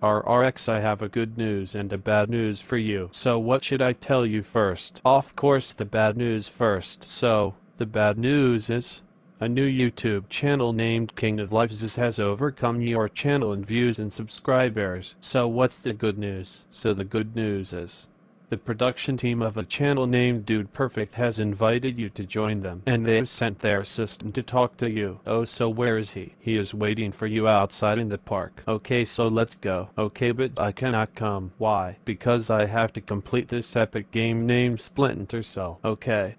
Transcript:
RRX I have a good news and a bad news for you. So what should I tell you first? Of course the bad news first. So, the bad news is... A new YouTube channel named King of Lives has overcome your channel in views and subscribers. So what's the good news? So the good news is... The production team of a channel named Dude Perfect has invited you to join them, and they've sent their assistant to talk to you. Oh, so where is he? He is waiting for you outside in the park. Okay, so let's go. Okay, but I cannot come. Why? Because I have to complete this epic game named Splinter Cell. Okay.